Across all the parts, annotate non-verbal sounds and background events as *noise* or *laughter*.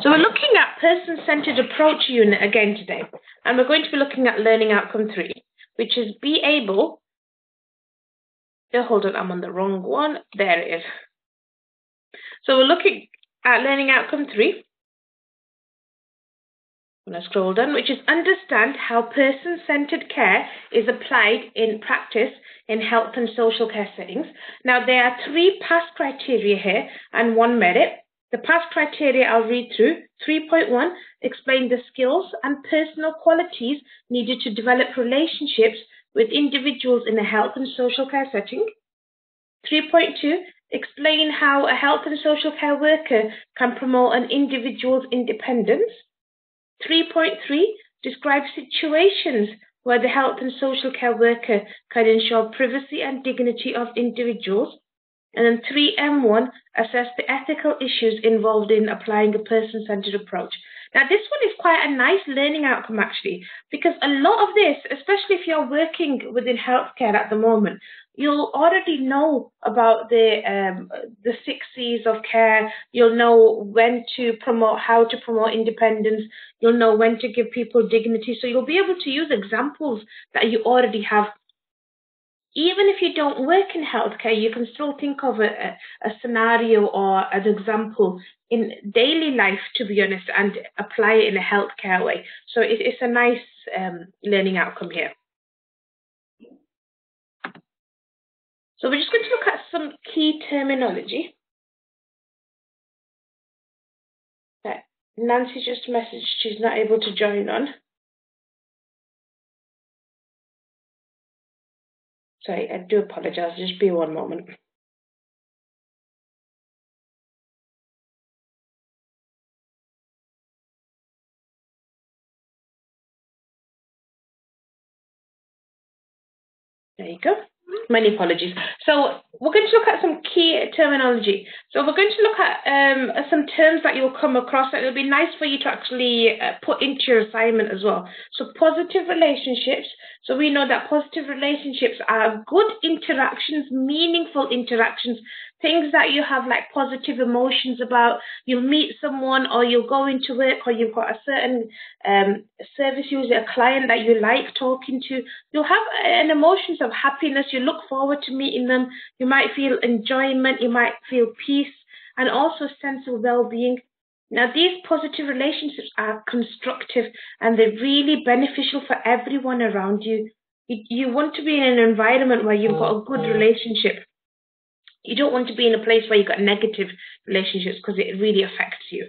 So we're looking at person-centered approach unit again today, and we're going to be looking at learning outcome three, which is be able. Oh, hold on, I'm on the wrong one. There it is. So we're looking at learning outcome three. When I scroll down, which is understand how person-centered care is applied in practice in health and social care settings. Now there are three pass criteria here and one merit. The pass criteria I'll read through. 3.1 explain the skills and personal qualities needed to develop relationships with individuals in a health and social care setting. 3.2 explain how a health and social care worker can promote an individual's independence. 3.3 describe situations where the health and social care worker can ensure privacy and dignity of individuals. And then 3M1, assess the ethical issues involved in applying a person centered approach. Now, this one is quite a nice learning outcome actually, because a lot of this, especially if you're working within healthcare at the moment, you'll already know about the um, the six C's of care. You'll know when to promote, how to promote independence. You'll know when to give people dignity. So you'll be able to use examples that you already have even if you don't work in healthcare, you can still think of a, a scenario or an example in daily life, to be honest, and apply it in a healthcare way. So it, it's a nice um, learning outcome here. So we're just going to look at some key terminology. Nancy just messaged she's not able to join on. Sorry, I do apologize. Just be one moment. There you go. Many apologies. So we're going to look at some key terminology. So we're going to look at um, some terms that you'll come across that it'll be nice for you to actually uh, put into your assignment as well. So positive relationships. So we know that positive relationships are good interactions, meaningful interactions things that you have like positive emotions about. You'll meet someone or you'll go into work or you've got a certain um, service user, a client that you like talking to. You'll have an emotions of happiness. You look forward to meeting them. You might feel enjoyment. You might feel peace and also a sense of well-being. Now, these positive relationships are constructive and they're really beneficial for everyone around you. You, you want to be in an environment where you've got a good relationship you don't want to be in a place where you've got negative relationships because it really affects you.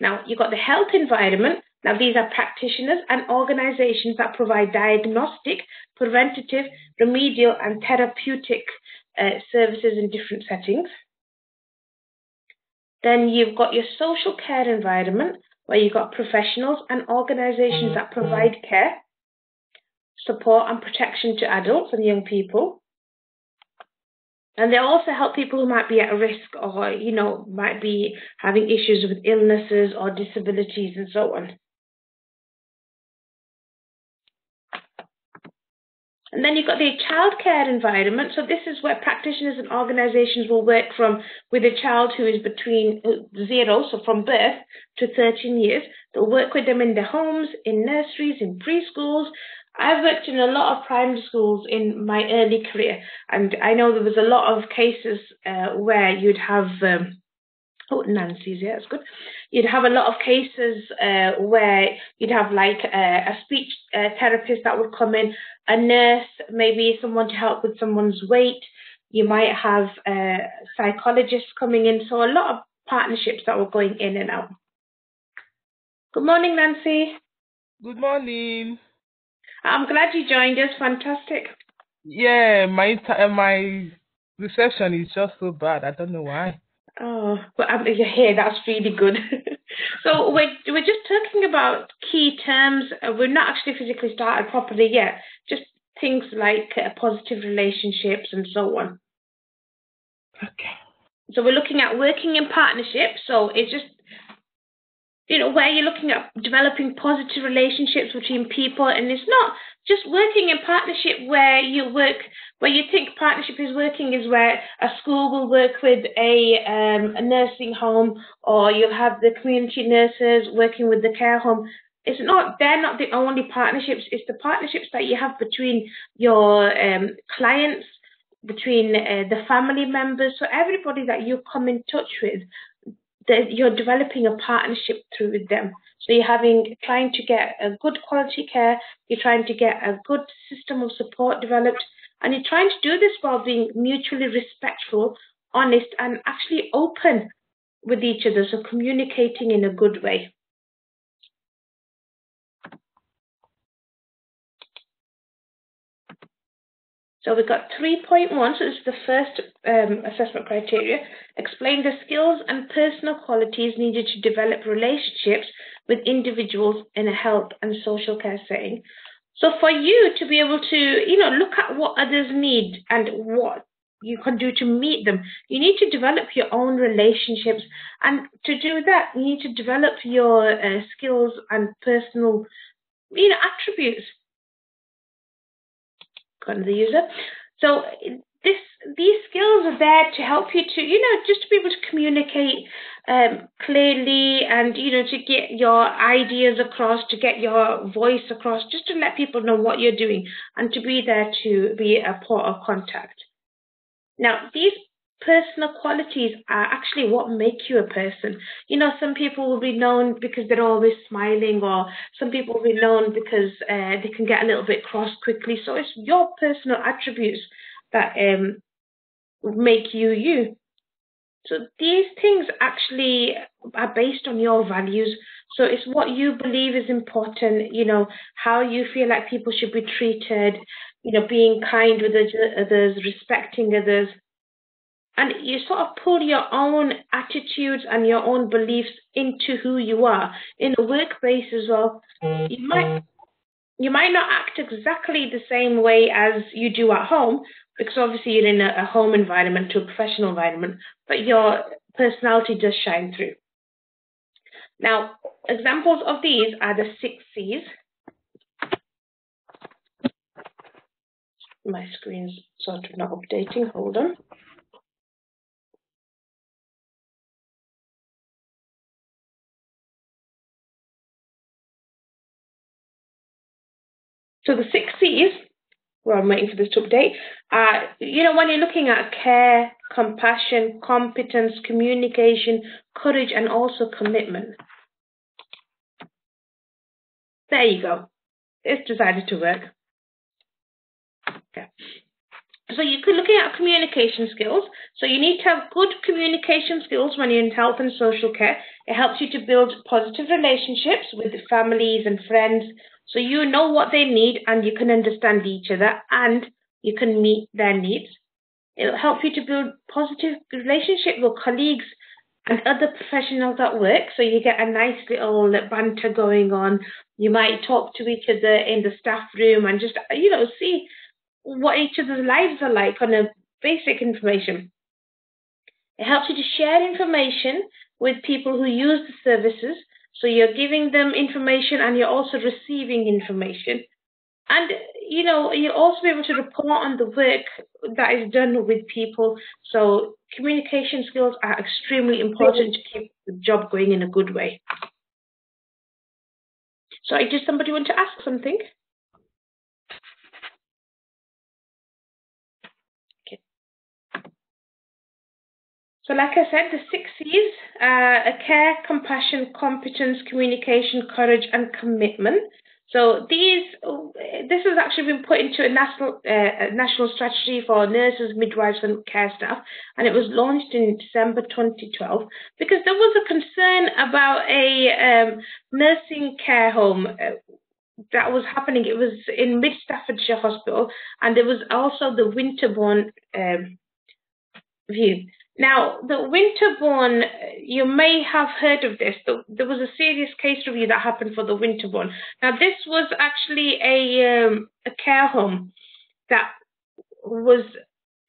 Now, you've got the health environment. Now, these are practitioners and organizations that provide diagnostic, preventative, remedial, and therapeutic uh, services in different settings. Then you've got your social care environment, where you've got professionals and organizations that provide care, support, and protection to adults and young people. And they also help people who might be at risk or, you know, might be having issues with illnesses or disabilities and so on. And then you've got the childcare environment. So this is where practitioners and organisations will work from with a child who is between uh, zero, so from birth to 13 years. They'll work with them in their homes, in nurseries, in preschools, I've worked in a lot of primary schools in my early career, and I know there was a lot of cases uh, where you'd have. Um, Oh, Nancy's, yeah, that's good. You'd have a lot of cases uh, where you'd have like a, a speech uh, therapist that would come in, a nurse, maybe someone to help with someone's weight. You might have uh, psychologists coming in. So a lot of partnerships that were going in and out. Good morning, Nancy. Good morning. I'm glad you joined us. Fantastic. Yeah, my uh, my reception is just so bad. I don't know why. Oh, but um, you're here. That's really good. *laughs* so we're we're just talking about key terms. Uh, we're not actually physically started properly yet. Just things like uh, positive relationships and so on. Okay. So we're looking at working in partnership. So it's just you know, where you're looking at developing positive relationships between people, and it's not just working in partnership where you work, where you think partnership is working is where a school will work with a, um, a nursing home, or you'll have the community nurses working with the care home. It's not, they're not the only partnerships, it's the partnerships that you have between your um, clients, between uh, the family members, so everybody that you come in touch with you're developing a partnership through with them. So you're having trying to get a good quality care, you're trying to get a good system of support developed, and you're trying to do this while being mutually respectful, honest, and actually open with each other, so communicating in a good way. So we've got 3.1, so this is the first um, assessment criteria. Explain the skills and personal qualities needed to develop relationships with individuals in a health and social care setting. So for you to be able to, you know, look at what others need and what you can do to meet them, you need to develop your own relationships. And to do that, you need to develop your uh, skills and personal, you know, attributes the user. So this these skills are there to help you to you know just to be able to communicate um, clearly and you know to get your ideas across to get your voice across just to let people know what you're doing and to be there to be a port of contact now these personal qualities are actually what make you a person. You know, some people will be known because they're always smiling, or some people will be known because uh, they can get a little bit cross quickly. So it's your personal attributes that um, make you you. So these things actually are based on your values. So it's what you believe is important, you know, how you feel like people should be treated, you know, being kind with others, respecting others and you sort of pull your own attitudes and your own beliefs into who you are in a workplace as well. You might you might not act exactly the same way as you do at home because obviously you're in a, a home environment to a professional environment, but your personality does shine through. Now, examples of these are the six C's. My screen's sort of not updating. Hold on. So the six C's, well, I'm waiting for this to update, uh, you know, when you're looking at care, compassion, competence, communication, courage, and also commitment. There you go. It's decided to work. Okay. So you could looking at communication skills. So you need to have good communication skills when you're in health and social care. It helps you to build positive relationships with families and friends. So you know what they need and you can understand each other and you can meet their needs. It'll help you to build positive relationship with colleagues and other professionals at work. So you get a nice little banter going on. You might talk to each other in the staff room and just, you know, see what each other's lives are like on a basic information. It helps you to share information with people who use the services. So you're giving them information and you're also receiving information. And you know, you'll also be able to report on the work that is done with people. So communication skills are extremely important to keep the job going in a good way. Sorry, does somebody want to ask something? So, like I said, the six C's uh, care, compassion, competence, communication, courage, and commitment. So these, this has actually been put into a national uh, national strategy for nurses, midwives, and care staff, and it was launched in December 2012 because there was a concern about a um, nursing care home. Uh, that was happening. It was in Mid Staffordshire Hospital, and there was also the Winterbourne um, view. Now, the Winterbourne, you may have heard of this. There was a serious case review that happened for the Winterbourne. Now, this was actually a, um, a care home that was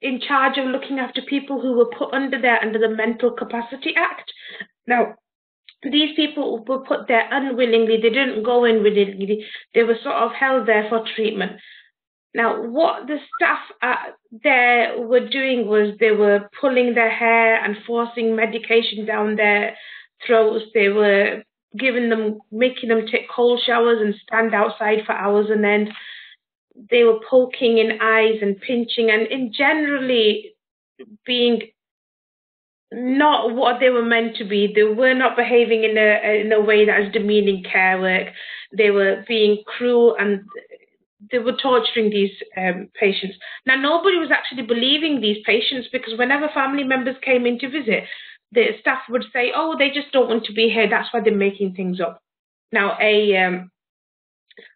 in charge of looking after people who were put under there under the Mental Capacity Act. Now, these people were put there unwillingly, they didn't go in willingly, they were sort of held there for treatment. Now, what the staff uh, there were doing was they were pulling their hair and forcing medication down their throats. They were giving them, making them take cold showers and stand outside for hours and then they were poking in eyes and pinching and in generally being not what they were meant to be. They were not behaving in a in a way that is demeaning care work. They were being cruel and they were torturing these um, patients. Now nobody was actually believing these patients because whenever family members came in to visit, the staff would say, "Oh, they just don't want to be here. That's why they're making things up." Now a um,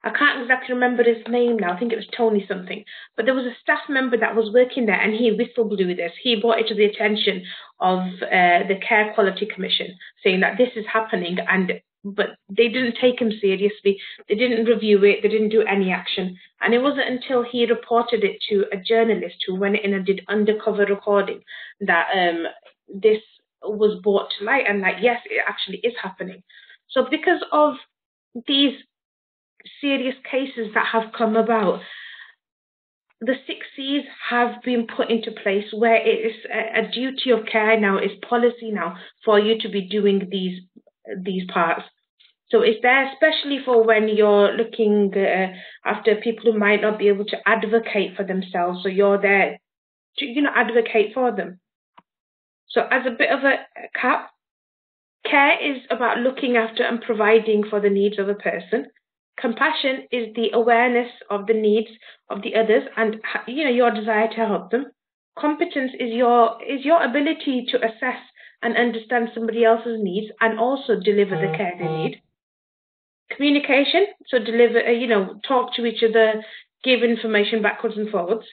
I can't exactly remember his name now. I think it was Tony something. But there was a staff member that was working there, and he whistle blew this. He brought it to the attention of uh, the Care Quality Commission, saying that this is happening, and but they didn't take him seriously. They didn't review it. They didn't do any action. And it wasn't until he reported it to a journalist who went in and did undercover recording that um, this was brought to light, and that yes, it actually is happening. So because of these serious cases that have come about, the six C's have been put into place where it is a, duty of care now, is policy now for you to be doing these these parts. So it's there especially for when you're looking uh, after people who might not be able to advocate for themselves. So you're there to you know advocate for them. So as a bit of a cap, care is about looking after and providing for the needs of a person. Compassion is the awareness of the needs of the others and you know your desire to help them. Competence is your is your ability to assess and understand somebody else's needs and also deliver the care they need. Communication, so deliver, uh, you know, talk to each other, give information backwards and forwards.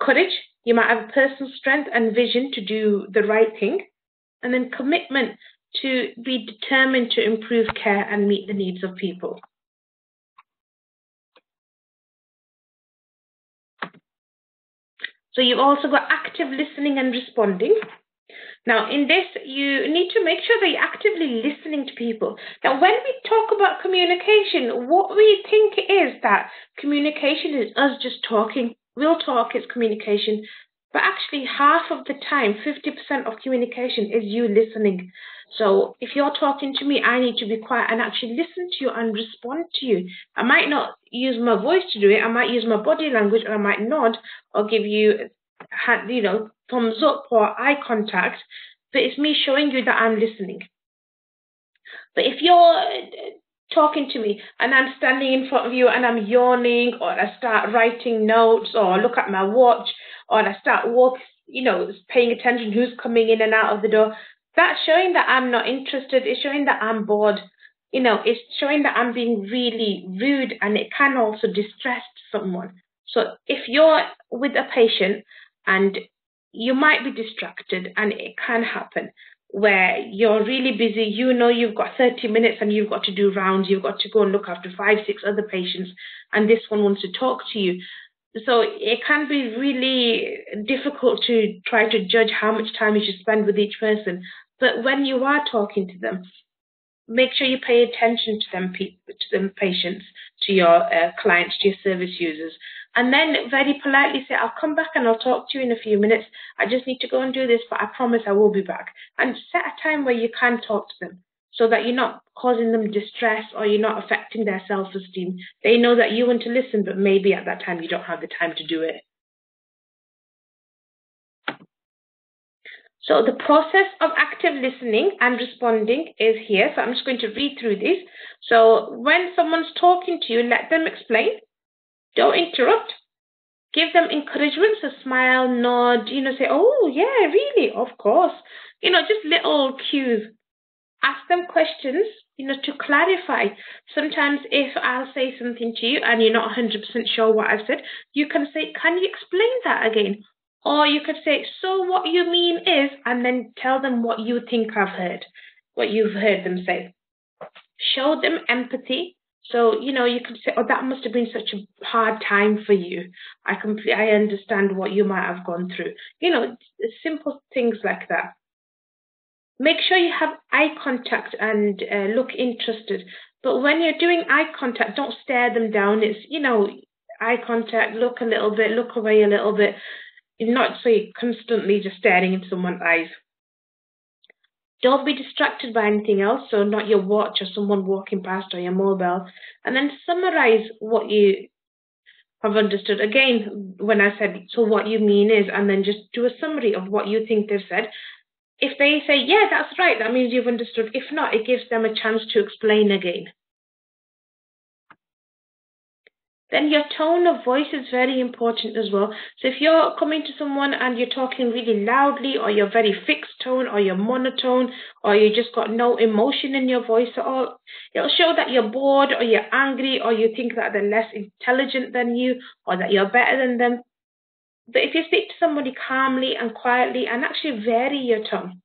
Courage, you might have a personal strength and vision to do the right thing. And then commitment to be determined to improve care and meet the needs of people. So you've also got active listening and responding. Now, in this, you need to make sure that you're actively listening to people. Now, when we talk about communication, what we think is that communication is us just talking. We'll talk is communication. But actually, half of the time, 50% of communication is you listening. So if you're talking to me, I need to be quiet and actually listen to you and respond to you. I might not use my voice to do it. I might use my body language or I might nod or give you, you know, thumbs up or eye contact. But it's me showing you that I'm listening. But if you're uh, talking to me and I'm standing in front of you and I'm yawning or I start writing notes or look at my watch or I start walk, you know, paying attention who's coming in and out of the door, that's showing that I'm not interested. It's showing that I'm bored. You know, it's showing that I'm being really rude and it can also distress someone. So if you're with a patient and you might be distracted and it can happen where you're really busy, you know you've got 30 minutes and you've got to do rounds, you've got to go and look after five, six other patients, and this one wants to talk to you. So it can be really difficult to try to judge how much time you should spend with each person. But when you are talking to them, make sure you pay attention to them, to them patients, to your uh, clients, to your service users, and then very politely say, "I'll come back and I'll talk to you in a few minutes. I just need to go and do this, but I promise I will be back." And set a time where you can talk to them, so that you're not causing them distress or you're not affecting their self-esteem. They know that you want to listen, but maybe at that time you don't have the time to do it. So the process of active listening and responding is here. So I'm just going to read through this. So when someone's talking to you, let them explain. Don't interrupt. Give them encouragement. a smile, nod, you know, say, oh, yeah, really, of course. You know, just little cues. Ask them questions, you know, to clarify. Sometimes if I'll say something to you and you're not 100% sure what I've said, you can say, can you explain that again? Or you could say, so what you mean is, and then tell them what you think I've heard, what you've heard them say. Show them empathy. So, you know, you could say, oh, that must have been such a hard time for you. I completely, I understand what you might have gone through. You know, simple things like that. Make sure you have eye contact and uh, look interested. But when you're doing eye contact, don't stare them down. It's, you know, eye contact, look a little bit, look away a little bit. You're not so constantly just staring into someone's eyes. Don't be distracted by anything else, so not your watch or someone walking past or your mobile. And then summarize what you have understood. Again, when I said, so what you mean is, and then just do a summary of what you think they've said. If they say, yeah, that's right, that means you've understood. If not, it gives them a chance to explain again. Then your tone of voice is very important as well. So if you're coming to someone and you're talking really loudly, or you're very fixed tone, or you're monotone, or you just got no emotion in your voice at all, it'll show that you're bored, or you're angry, or you think that they're less intelligent than you, or that you're better than them. But if you speak to somebody calmly and quietly and actually vary your tone,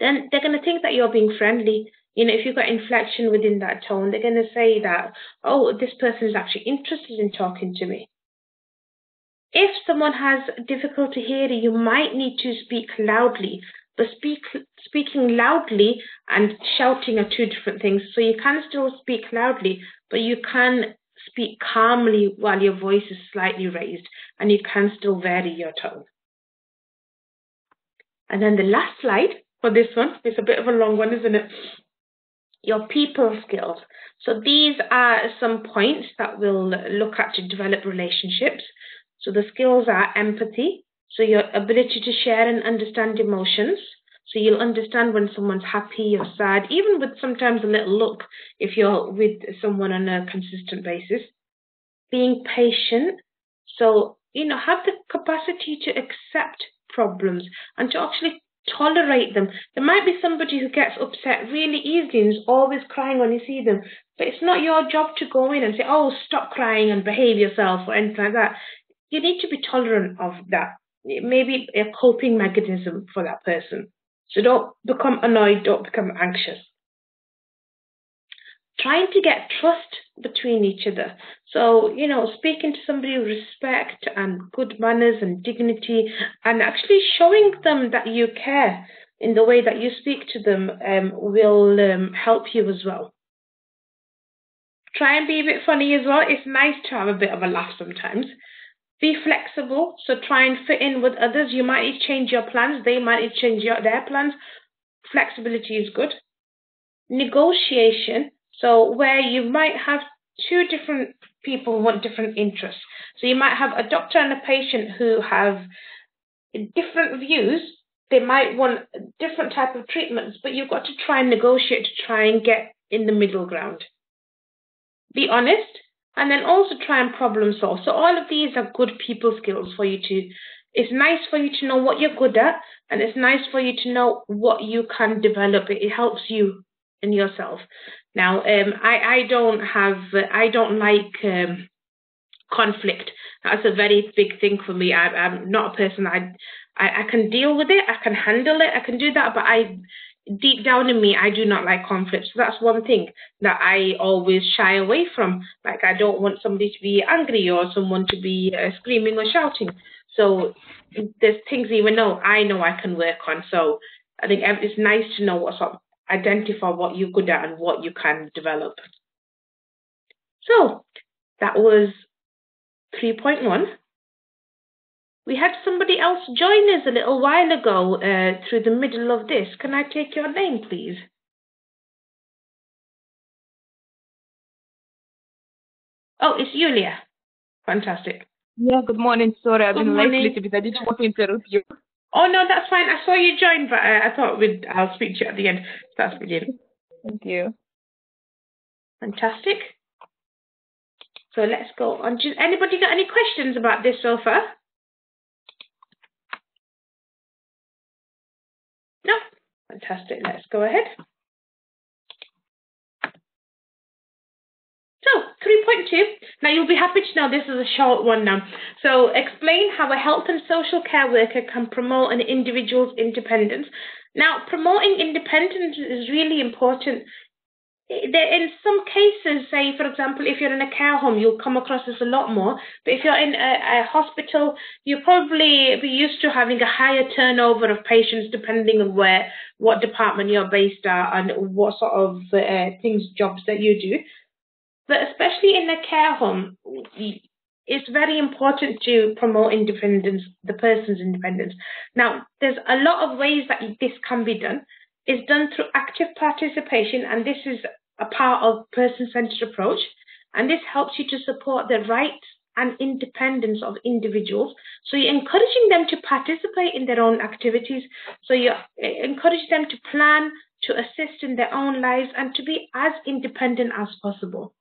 then they're going to think that you're being friendly you know, if you've got inflection within that tone, they're going to say that, oh, this person is actually interested in talking to me. If someone has difficulty hearing, you might need to speak loudly. But speak, speaking loudly and shouting are two different things. So you can still speak loudly, but you can speak calmly while your voice is slightly raised, and you can still vary your tone. And then the last slide for this one, it's a bit of a long one, isn't it? Your people skills. So these are some points that we'll look at to develop relationships. So the skills are empathy, so your ability to share and understand emotions. So you'll understand when someone's happy or sad, even with sometimes a little look if you're with someone on a consistent basis. Being patient, so you know, have the capacity to accept problems and to actually tolerate them. There might be somebody who gets upset really easily and is always crying when you see them, but it's not your job to go in and say, oh, stop crying and behave yourself or anything like that. You need to be tolerant of that. It may be a coping mechanism for that person. So don't become annoyed, don't become anxious. Trying to get trust between each other. So, you know, speaking to somebody with respect and good manners and dignity, and actually showing them that you care in the way that you speak to them um, will um, help you as well. Try and be a bit funny as well. It's nice to have a bit of a laugh sometimes. Be flexible, so try and fit in with others. You might need to change your plans, they might need to change your, their plans. Flexibility is good. Negotiation, so where you might have two different people who want different interests. So you might have a doctor and a patient who have different views. They might want different type of treatments, but you've got to try and negotiate to try and get in the middle ground. Be honest, and then also try and problem solve. So all of these are good people skills for you to. It's nice for you to know what you're good at, and it's nice for you to know what you can develop. It, helps you in yourself. Now, um, I, I don't have, I don't like um, conflict. That's a very big thing for me. I, I'm not a person. I, I, I can deal with it. I can handle it. I can do that. But I, deep down in me, I do not like conflict. So that's one thing that I always shy away from. Like I don't want somebody to be angry or someone to be uh, screaming or shouting. So there's things even though I know I can work on. So I think it's nice to know what's up identify what you're good at and what you can develop. So that was 3.1. We had somebody else join us a little while ago uh, through the middle of this. Can I take your name, please? Oh, it's Julia. Fantastic. Yeah, good morning. Sorry, I've good been late a little bit. I didn't want to interrupt you. Oh no, that's fine. I saw you join, but uh, I thought we'd I'll speak to you at the end. That's brilliant. Thank you. Fantastic. So let's go on. Just, anybody got any questions about this so far? No? Fantastic. Let's go ahead. 3.2. Now, you'll be happy to know this is a short one now. So, explain how a health and social care worker can promote an individual's independence. Now, promoting independence is really important. in some cases, say for example, if you're in a care home, you'll come across this a lot more. But if you're in a, a hospital, you'll probably be used to having a higher turnover of patients, depending on where, what department you're based at, and what sort of uh, things, jobs that you do. But especially in a care home, it's very important to promote independence, the person's independence. Now, there's a lot of ways that this can be done It's done through active participation, and this is a part of person-centered approach. And this helps you to support the rights and independence of individuals. So you're encouraging them to participate in their own activities. So you eh, encourage them to plan, to assist in their own lives, and to be as independent as possible.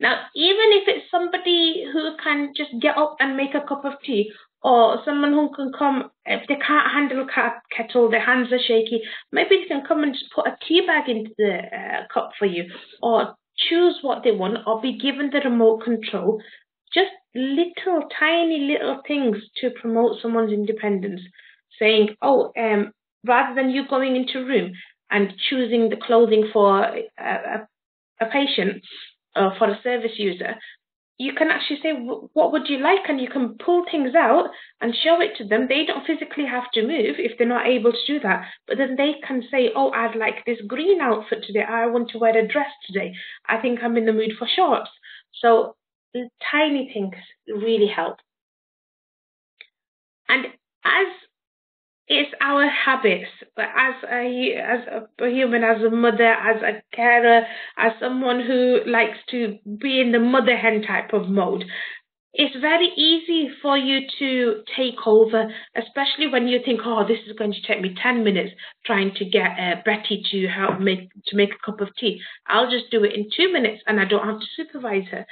Now, even if it's somebody who can just get up and make a cup of tea, or someone who can come if they can't handle a kettle, their hands are shaky. Maybe they can come and just put a tea bag into the uh, cup for you, or choose what they want, or be given the remote control. Just little tiny little things to promote someone's independence. Saying, oh, um, rather than you going into a room and choosing the clothing for a, a, a patient or for a service user, you can actually say, what would you like? And you can pull things out and show it to them. They don't physically have to move if they're not able to do that. But then they can say, oh, I'd like this green outfit today. I want to wear a dress today. I think I'm in the mood for shorts. So tiny things really help. And as it's our habits but as a as a human as a mother as a carer as someone who likes to be in the mother hen type of mode it's very easy for you to take over especially when you think oh this is going to take me 10 minutes trying to get uh, betty to help make to make a cup of tea. I'll just do it in 2 minutes and i don't have to supervise her.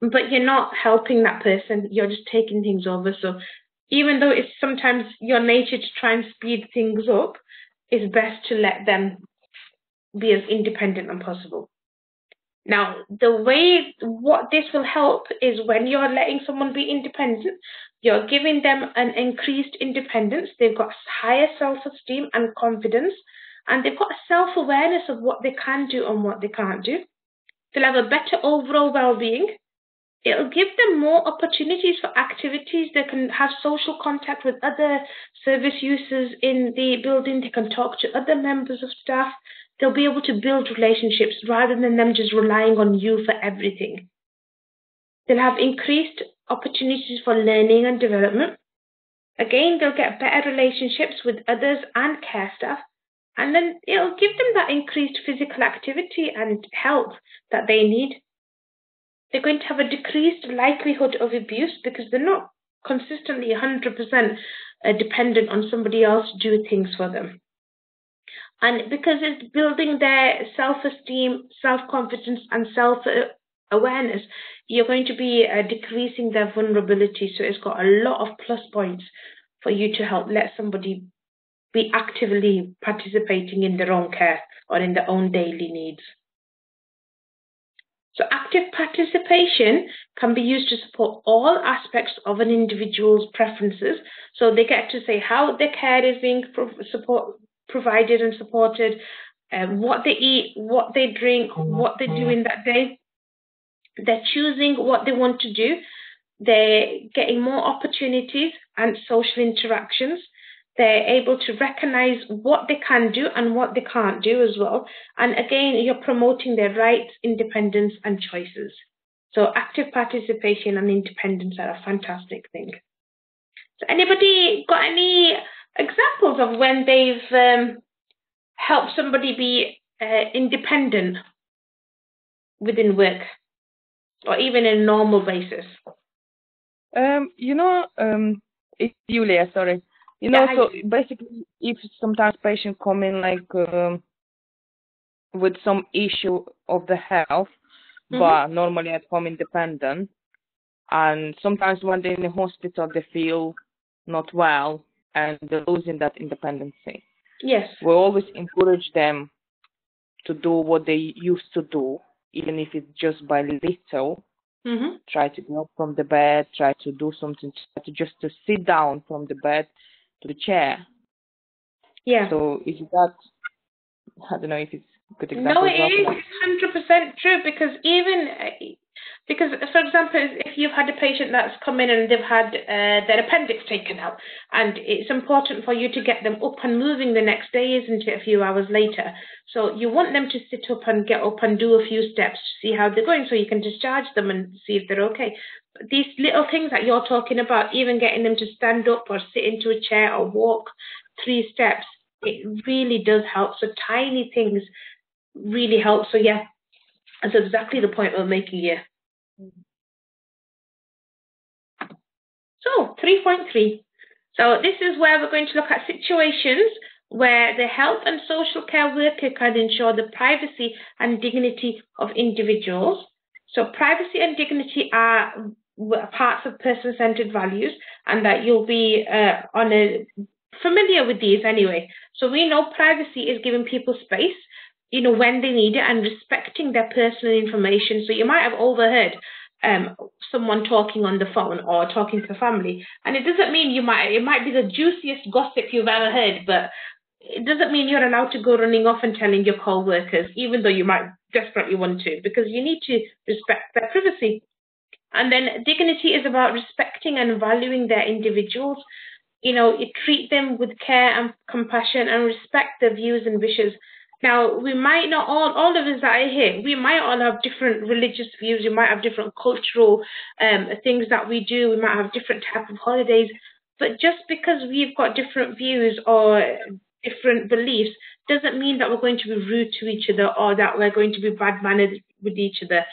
But you're not helping that person. You're just taking things over. So even though it's sometimes your nature to try and speed things up, it's best to let them be as independent as possible. Now, the way what this will help is when you're letting someone be independent, you're giving them an increased independence. They've got higher self esteem and confidence, and they've got a self awareness of what they can do and what they can't do. They'll have a better overall well being, it'll give them more opportunities for activities. They can have social contact with other service users in the building. They can talk to other members of staff. They'll be able to build relationships rather than them just relying on you for everything. They'll have increased opportunities for learning and development. Again, they'll get better relationships with others and care staff. And then it'll give them that increased physical activity and health that they need they're going to have a decreased likelihood of abuse because they're not consistently 100% uh, dependent on somebody else to do things for them. And because it's building their self esteem, self confidence, and self awareness, you're going to be uh, decreasing their vulnerability. So it's got a lot of plus points for you to help let somebody be actively participating in their own care or in their own daily needs. So active participation can be used to support all aspects of an individual's preferences. So they get to say how their care is being pro- support, provided and supported, um, what they eat, what they drink, what they do in that day. They're choosing what they want to do. They're getting more opportunities and social interactions. They're able to recognize what they can do and what they can't do as well. And again, you're promoting their rights, independence, and choices. So active participation and independence are a fantastic thing. So anybody got any examples of when they've um, helped somebody be uh, independent within work or even in a normal basis? Um, you know, um, it's Julia, sorry. You know, yeah, so I... basically, if sometimes patients come in like um, with some issue of the health, mm-hmm. but normally at home independent, and sometimes when they're in the hospital they feel not well and they're losing that independency. Yes. We always encourage them to do what they used to do, even if it's just by little. Mm-hmm. Try to get up from the bed, try to do something, try to just to sit down from the bed to the chair. Yeah. So is that I don't know if it's a good example. No, it is. It's 100% true because even because, for example, if you've had a patient that's come in and they've had uh, their appendix taken out, and it's important for you to get them up and moving the next day, isn't it, a few hours later? So you want them to sit up and get up and do a few steps to see how they're going so you can discharge them and see if they're okay. These little things that you're talking about, even getting them to stand up or sit into a chair or walk three steps, it really does help. So tiny things really help. So yeah, that's exactly the point we're making here. So 3.3. So this is where we're going to look at situations where the health and social care worker can ensure the privacy and dignity of individuals. So privacy and dignity are parts of person-centered values and that you'll be uh, on a familiar with these anyway. So we know privacy is giving people space, you know, when they need it and respecting their personal information. So you might have overheard um, someone talking on the phone or talking to family. And it doesn't mean you might, it might be the juiciest gossip you've ever heard, but it doesn't mean you're allowed to go running off and telling your co-workers, even though you might desperately want to, because you need to respect their privacy. And then dignity is about respecting and valuing their individuals. You know, you treat them with care and compassion and respect their views and wishes now, we might not all, all of us that are here, we might all have different religious views, we might have different cultural um, things that we do, we might have different type of holidays, but just because we've got different views or different beliefs doesn't mean that we're going to be rude to each other or that we're going to be bad mannered with each other.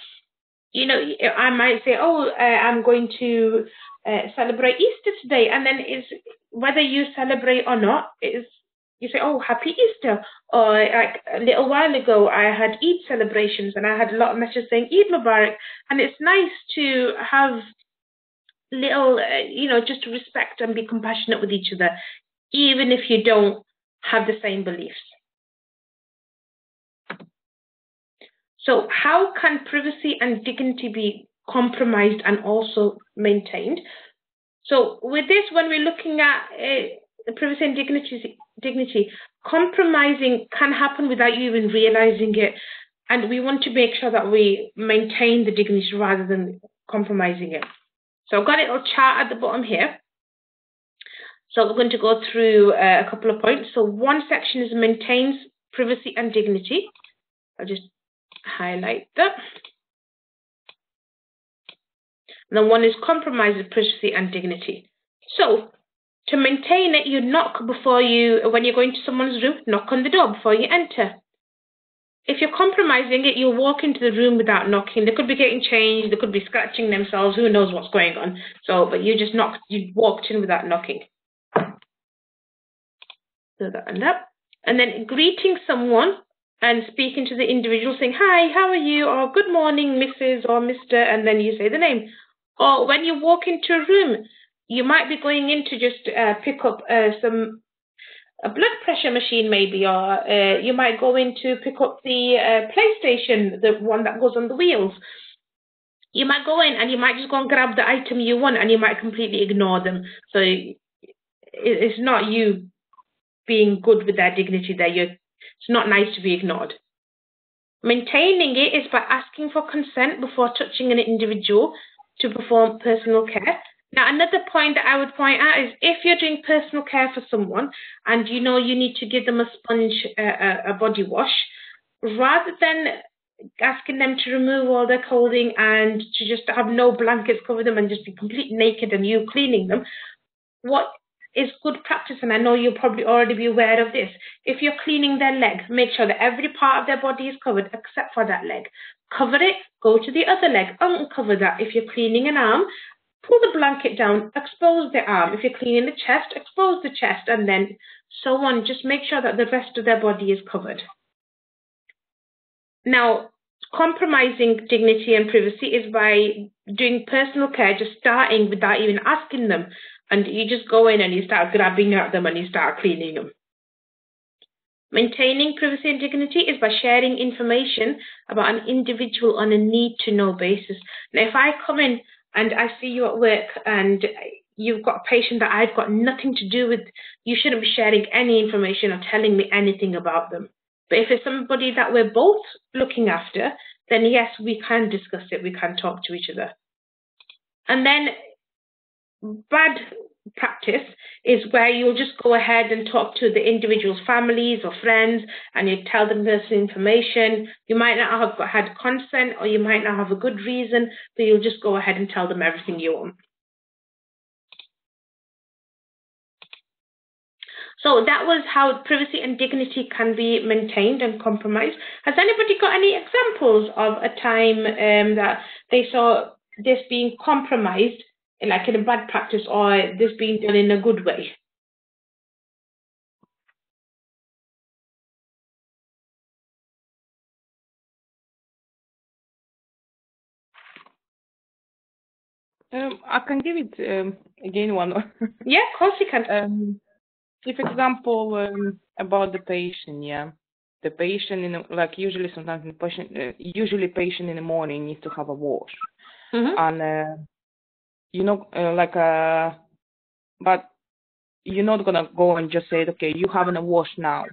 You know, I might say, oh, uh, I'm going to uh, celebrate Easter today, and then it's whether you celebrate or not, it's you say, oh, happy Easter. Or like a little while ago, I had Eid celebrations and I had a lot of messages saying Eid Mubarak. And it's nice to have little, uh, you know, just respect and be compassionate with each other, even if you don't have the same beliefs. So, how can privacy and dignity be compromised and also maintained? So, with this, when we're looking at uh, privacy and dignity, dignity. Compromising can happen without you even realizing it. And we want to make sure that we maintain the dignity rather than compromising it. So I've got a little chart at the bottom here. So we're going to go through uh, a couple of points. So one section is maintains privacy and dignity. I'll just highlight that. And then one is compromises privacy and dignity. So to maintain it, you knock before you, when you're going to someone's room, knock on the door before you enter. If you're compromising it, you'll walk into the room without knocking. They could be getting changed, they could be scratching themselves, who knows what's going on. So, but you just knocked, you walked in without knocking. So that and that. And then greeting someone and speaking to the individual saying, Hi, how are you? Or good morning, Mrs. or Mr. And then you say the name. Or when you walk into a room, you might be going in to just uh, pick up uh, some a blood pressure machine maybe or uh, you might go in to pick up the uh, PlayStation the one that goes on the wheels you might go in and you might just go and grab the item you want and you might completely ignore them so it's not you being good with their dignity there you it's not nice to be ignored. Maintaining it is by asking for consent before touching an individual to perform personal care. Now, another point that I would point out is if you're doing personal care for someone and you know you need to give them a sponge, uh, a body wash, rather than asking them to remove all their clothing and to just have no blankets cover them and just be completely naked and you cleaning them, what is good practice, and I know you'll probably already be aware of this. If you're cleaning their leg, make sure that every part of their body is covered except for that leg. Cover it, go to the other leg, uncover that. If you're cleaning an arm, pull the blanket down, expose the arm. If you're cleaning the chest, expose the chest, and then so on. Just make sure that the rest of their body is covered. Now, compromising dignity and privacy is by doing personal care, just starting without even asking them. And you just go in and you start grabbing at them and you start cleaning them. Maintaining privacy and dignity is by sharing information about an individual on a need to know basis. Now, if I come in and I see you at work and you've got a patient that I've got nothing to do with, you shouldn't be sharing any information or telling me anything about them. But if it's somebody that we're both looking after, then yes, we can discuss it, we can talk to each other. And then bad practice is where you'll just go ahead and talk to the individual's families or friends and you tell them personal information. You might not have had consent or you might not have a good reason, but you'll just go ahead and tell them everything you want. So that was how privacy and dignity can be maintained and compromised. Has anybody got any examples of a time um, that they saw this being compromised, like in a bad practice, or this being done in a good way? Um, I can give it um, again one. *laughs* yeah, of course you can. Um, if example um, about the patient, yeah, the patient in like usually sometimes the patient uh, usually patient in the morning needs to have a wash, mm-hmm. and uh, you know uh, like uh, but you're not gonna go and just say okay you having a wash now.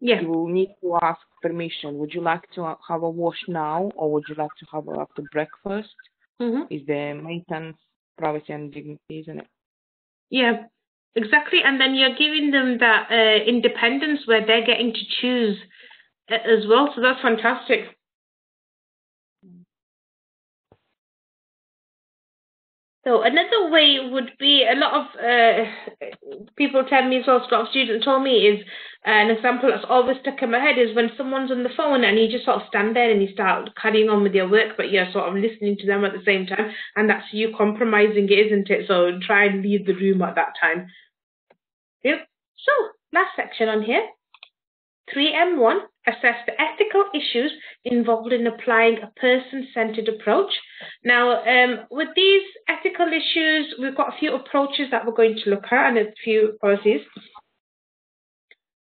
Yeah. You need to ask permission. Would you like to have a wash now, or would you like to have it after breakfast? Mm-hmm. Is the maintenance privacy and dignity, isn't it? Yeah, Exactly, and then you're giving them that uh, independence where they're getting to choose uh, as well. So that's fantastic. So another way would be a lot of uh, people tell me well, a lot of students told me is an example that's always stuck in my head is when someone's on the phone and you just sort of stand there and you start carrying on with your work, but you're sort of listening to them at the same time, and that's you compromising it, isn't it? So try and leave the room at that time. Yep. So, last section on here. 3M1 assess the ethical issues involved in applying a person centered approach. Now, um, with these ethical issues, we've got a few approaches that we're going to look at and a few policies.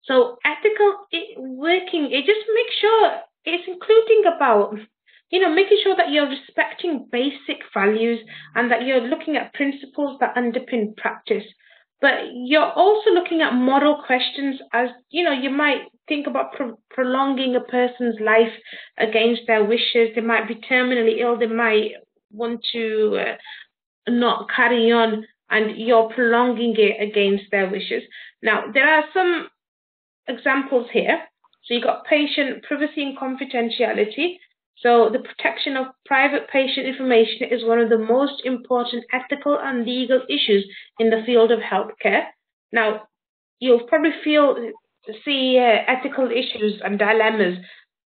So, ethical working, it just makes sure it's including about you know, making sure that you're respecting basic values and that you're looking at principles that underpin practice. But you're also looking at moral questions as, you know, you might think about pro- prolonging a person's life against their wishes. They might be terminally ill. They might want to uh, not carry on and you're prolonging it against their wishes. Now, there are some examples here. So you've got patient privacy and confidentiality. So the protection of private patient information is one of the most important ethical and legal issues in the field of healthcare. Now, you'll probably feel see uh, ethical issues and dilemmas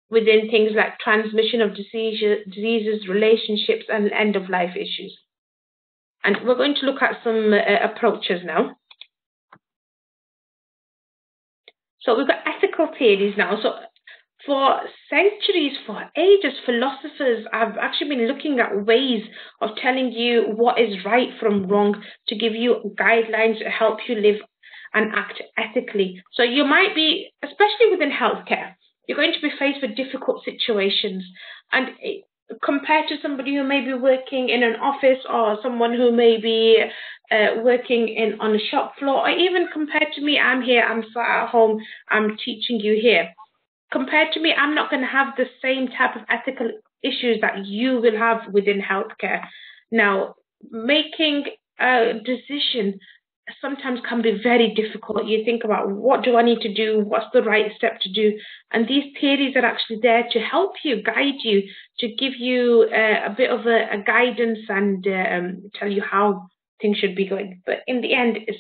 within things like transmission of diseases, diseases relationships, and end of life issues. And we're going to look at some uh, approaches now. So we've got ethical theories now. So for centuries, for ages, philosophers have actually been looking at ways of telling you what is right from wrong to give you guidelines to help you live and act ethically. So you might be, especially within healthcare, you're going to be faced with difficult situations. And compared to somebody who may be working in an office or someone who may be uh, working in on a shop floor, or even compared to me, I'm here, I'm sat at home, I'm teaching you here compared to me, I'm not going to have the same type of ethical issues that you will have within healthcare. Now, making a decision sometimes can be very difficult. You think about what do I need to do? What's the right step to do? And these theories are actually there to help you, guide you, to give you uh, a bit of a, a guidance and um, tell you how things should be going. But in the end, it's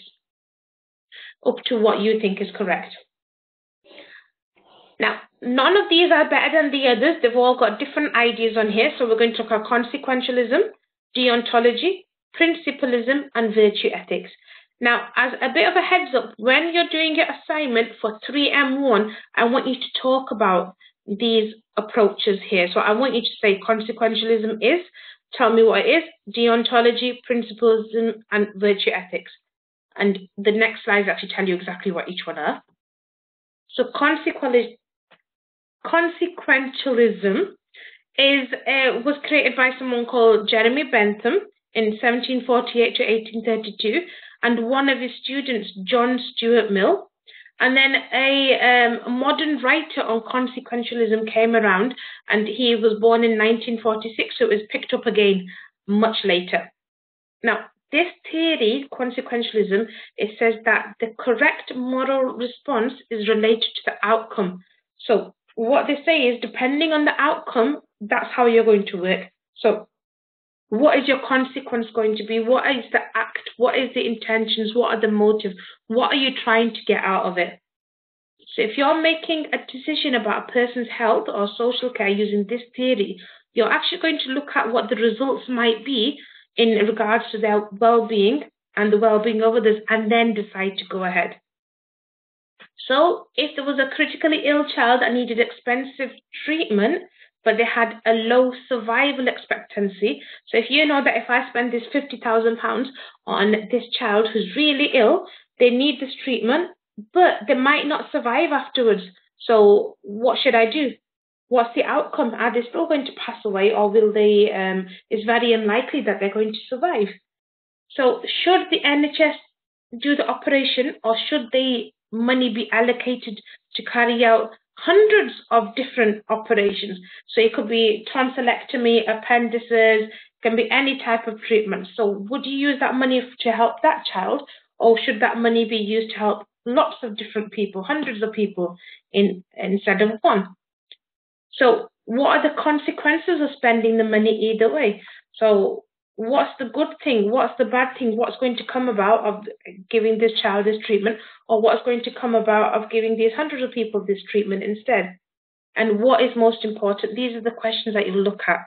up to what you think is correct. Now, none of these are better than the others. They've all got different ideas on here. So we're going to talk about consequentialism, deontology, principalism, and virtue ethics. Now, as a bit of a heads up, when you're doing your assignment for 3M1, I want you to talk about these approaches here. So I want you to say consequentialism is, tell me what it is, deontology, principalism, and virtue ethics. And the next slides actually tell you exactly what each one are. So consequentialism consequentialism is uh, was created by someone called Jeremy Bentham in 1748 to 1832, and one of his students, John Stuart Mill. And then a um, modern writer on consequentialism came around, and he was born in 1946, so it was picked up again much later. Now, this theory, consequentialism, it says that the correct moral response is related to the outcome. So what they say is depending on the outcome, that's how you're going to work. So what is your consequence going to be? What is the act? What is the intentions? What are the motives? What are you trying to get out of it? So if you're making a decision about a person's health or social care using this theory, you're actually going to look at what the results might be in regards to their well-being and the well-being of others and then decide to go ahead. So if there was a critically ill child that needed expensive treatment, but they had a low survival expectancy. So if you know that if I spend this £50,000 on this child who's really ill, they need this treatment, but they might not survive afterwards. So what should I do? What's the outcome? Are they still going to pass away or will they, um, it's very unlikely that they're going to survive. So should the NHS do the operation or should the money be allocated to carry out hundreds of different operations? So it could be tonsillectomy, appendices, can be any type of treatment. So would you use that money to help that child or should that money be used to help lots of different people, hundreds of people in instead of one? So what are the consequences of spending the money either way? So what's the good thing? What's the bad thing? What's going to come about of giving this child this treatment? Or what's going to come about of giving these hundreds of people this treatment instead? And what is most important? These are the questions that you look at.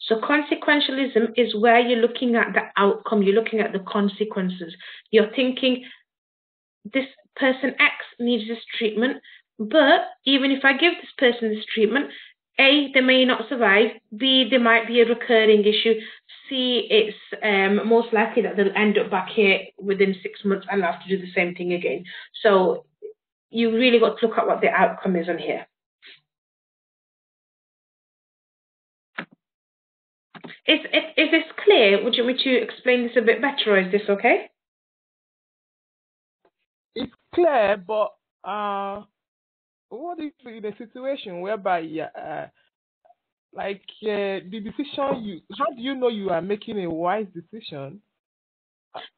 So consequentialism is where you're looking at the outcome, you're looking at the consequences. You're thinking, this person X needs this treatment, but even if I give this person this treatment, A, they may not survive, B, there might be a recurring issue, C, it's um, most likely that they'll end up back here within six months and have to do the same thing again. So you really got to look at what the outcome is on here. Is, is, is this clear? Would you want to explain this a bit better or is this okay? It's clear, but uh, what if in a situation whereby uh, like uh, the decision you how do you know you are making a wise decision?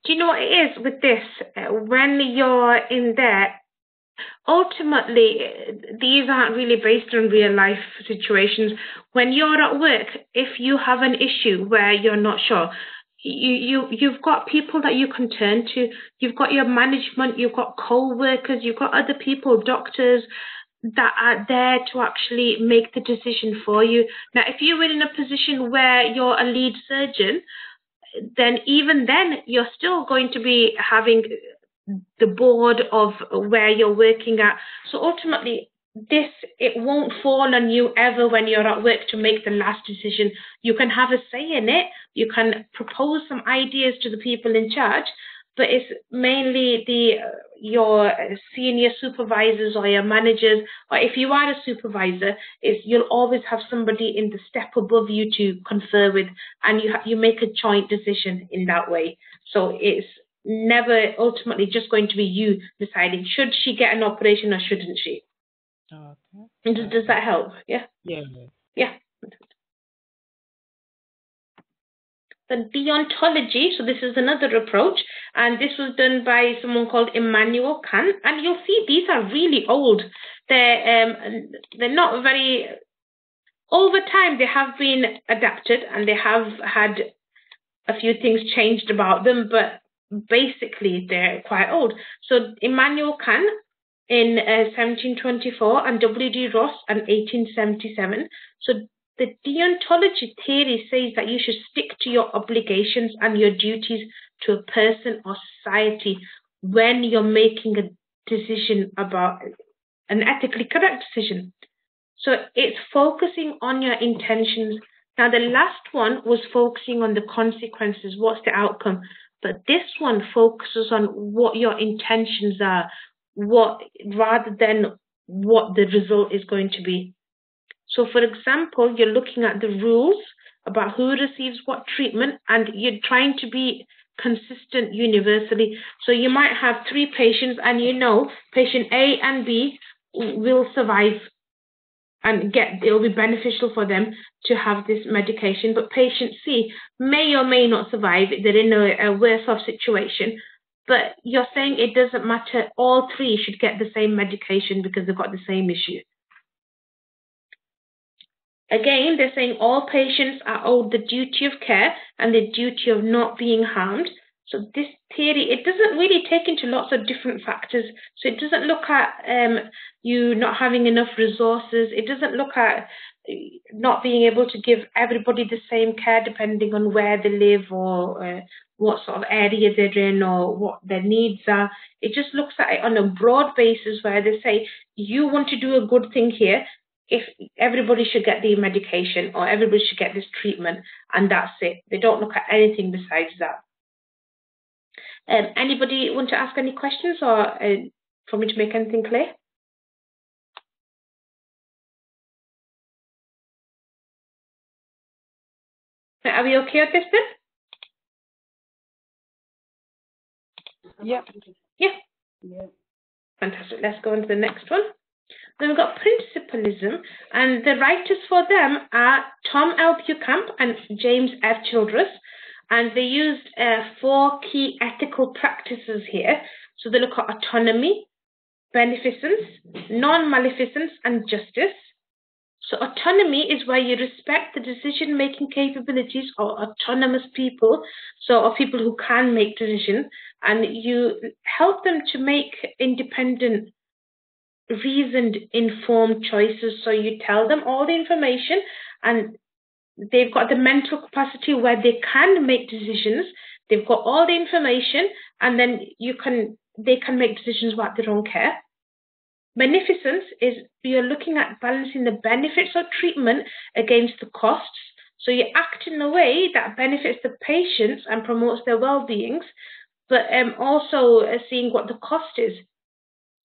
Do you know what it is with this? Uh, when you're in there ultimately these aren't really based on real life situations. When you're at work if you have an issue where you're not sure you you you've got people that you can turn to. You've got your management you've got co-workers you've got other people doctors that are there to actually make the decision for you. Now, if you were in a position where you're a lead surgeon, then even then you're still going to be having the board of where you're working at. So ultimately, this it won't fall on you ever when you're at work to make the last decision. You can have a say in it. You can propose some ideas to the people in charge, but it's mainly the uh, your senior supervisors or your managers, or if you are a supervisor, is you'll always have somebody in the step above you to confer with, and you ha- you make a joint decision in that way. So it's never ultimately just going to be you deciding should she get an operation or shouldn't she. Okay. Does, does that help? Yeah. Yeah. Yeah the deontology. So this is another approach, and this was done by someone called Immanuel Kant. And you'll see these are really old. They're um, they're not very. Over time, they have been adapted, and they have had a few things changed about them, but basically they're quite old. So Immanuel Kant in uh, 1724 and W.D. Ross in 1877. So the deontology theory says that you should stick to your obligations and your duties to a person or society when you're making a decision about an ethically correct decision. So it's focusing on your intentions. Now, the last one was focusing on the consequences. What's the outcome? But this one focuses on what your intentions are, what rather than what the result is going to be. So, for example, you're looking at the rules about who receives what treatment and you're trying to be consistent universally. So you might have three patients and you know patient A and B will survive and get it will be beneficial for them to have this medication. But patient C may or may not survive. They're in a, a worse off situation. But you're saying it doesn't matter. All three should get the same medication because they've got the same issue. Again, they're saying all patients are owed the duty of care and the duty of not being harmed. So this theory, it doesn't really take into lots of different factors. So it doesn't look at um, you not having enough resources. It doesn't look at uh, not being able to give everybody the same care depending on where they live or uh, what sort of area they're in or what their needs are. It just looks at it on a broad basis where they say, you want to do a good thing here, if everybody should get the medication or everybody should get this treatment and that's it. They don't look at anything besides that. Um, anybody want to ask any questions or uh, for me to make anything clear? Are we okay with this then? Yeah. Yeah. Yeah. Fantastic. Let's go on to the next one. Then we've got principalism, and the writers for them are Tom L. Beauchamp and James F. Childress, and they used uh, four key ethical practices here. So they look at autonomy, beneficence, non-maleficence, and justice. So autonomy is where you respect the decision-making capabilities of autonomous people, so of people who can make decisions, and you help them to make independent reasoned, informed choices. So you tell them all the information and they've got the mental capacity where they can make decisions. They've got all the information and then you can they can make decisions about their own care. Beneficence is you're looking at balancing the benefits of treatment against the costs. So you act in a way that benefits the patients and promotes their well-beings, but um, also uh, seeing what the cost is.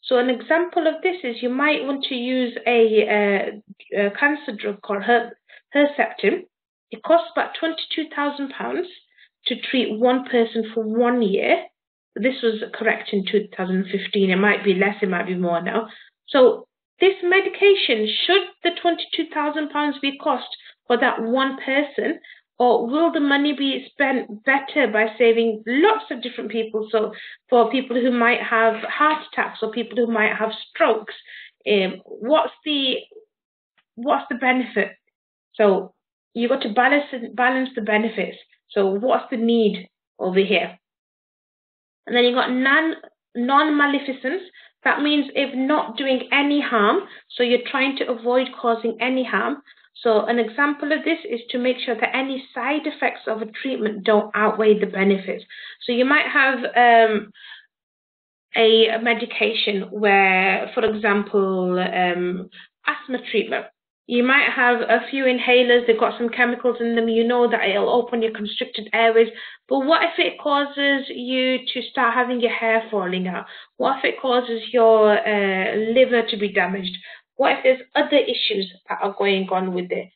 So an example of this is you might want to use a, a, a cancer drug called Her, Herceptin. It costs about £22,000 to treat one person for one year. This was correct in 2015. It might be less, it might be more now. So this medication, should the £22,000 be cost for that one person, or will the money be spent better by saving lots of different people? So, for people who might have heart attacks or people who might have strokes, um, what's the what's the benefit? So, you've got to balance balance the benefits. So, what's the need over here? And then you've got non non maleficence. That means if not doing any harm, so you're trying to avoid causing any harm. So an example of this is to make sure that any side effects of a treatment don't outweigh the benefits. So you might have um, a medication where, for example, um, asthma treatment. You might have a few inhalers, they've got some chemicals in them, you know that it'll open your constricted airways. But what if it causes you to start having your hair falling out? What if it causes your uh, liver to be damaged? What if there's other issues that are going on with it?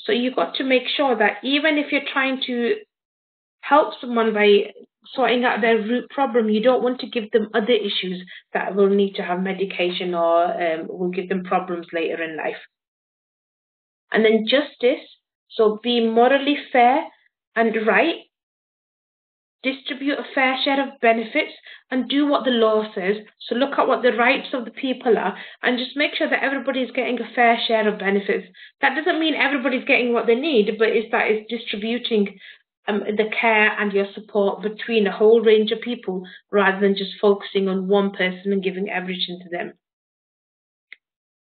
So you've got to make sure that even if you're trying to help someone by sorting out their root problem, you don't want to give them other issues that will need to have medication or um, will give them problems later in life. And then justice, so be morally fair and right distribute a fair share of benefits and do what the law says. So look at what the rights of the people are and just make sure that everybody's getting a fair share of benefits. That doesn't mean everybody's getting what they need, but it's that it's distributing um, the care and your support between a whole range of people rather than just focusing on one person and giving everything to them.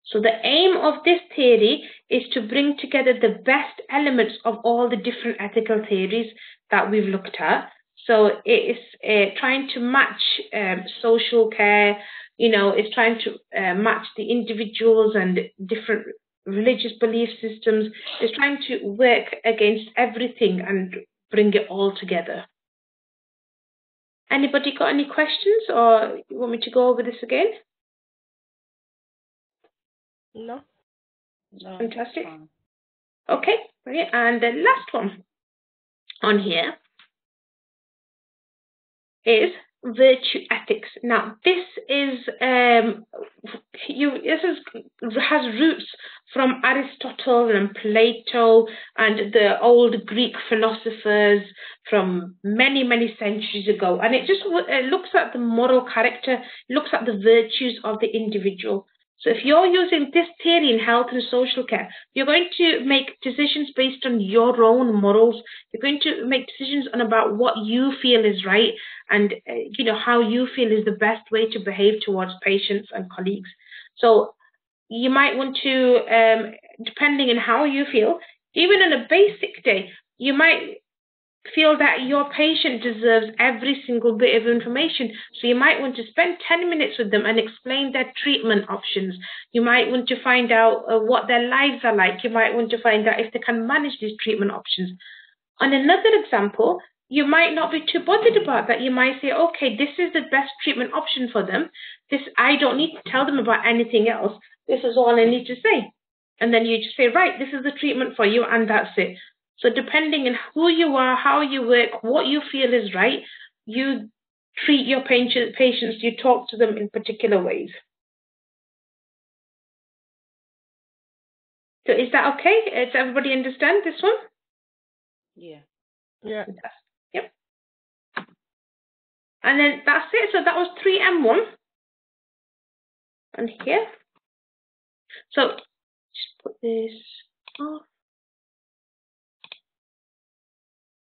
So the aim of this theory is to bring together the best elements of all the different ethical theories that we've looked at so it's uh, trying to match um, social care, you know, it's trying to uh, match the individuals and different religious belief systems. It's trying to work against everything and bring it all together. Anybody got any questions or you want me to go over this again? No. No, Fantastic. Okay, brilliant. And the last one on here is virtue ethics. Now, this is um, you. This is has roots from Aristotle and Plato and the old Greek philosophers from many many centuries ago, and it just it looks at the moral character, looks at the virtues of the individual. So if you're using this theory in health and social care, you're going to make decisions based on your own morals. You're going to make decisions on about what you feel is right and uh, you know how you feel is the best way to behave towards patients and colleagues. So you might want to, um, depending on how you feel, even on a basic day, you might feel that your patient deserves every single bit of information. So you might want to spend 10 minutes with them and explain their treatment options. You might want to find out uh, what their lives are like. You might want to find out if they can manage these treatment options. On another example, you might not be too bothered about that. You might say, okay, this is the best treatment option for them. This I don't need to tell them about anything else. This is all I need to say. And then you just say, right, this is the treatment for you, and that's it. So depending on who you are, how you work, what you feel is right, you treat your patients, you talk to them in particular ways. So is that okay? Does everybody understand this one? Yeah. Yeah. Yep. And then that's it. So that was 3M1. And here. So just put this off.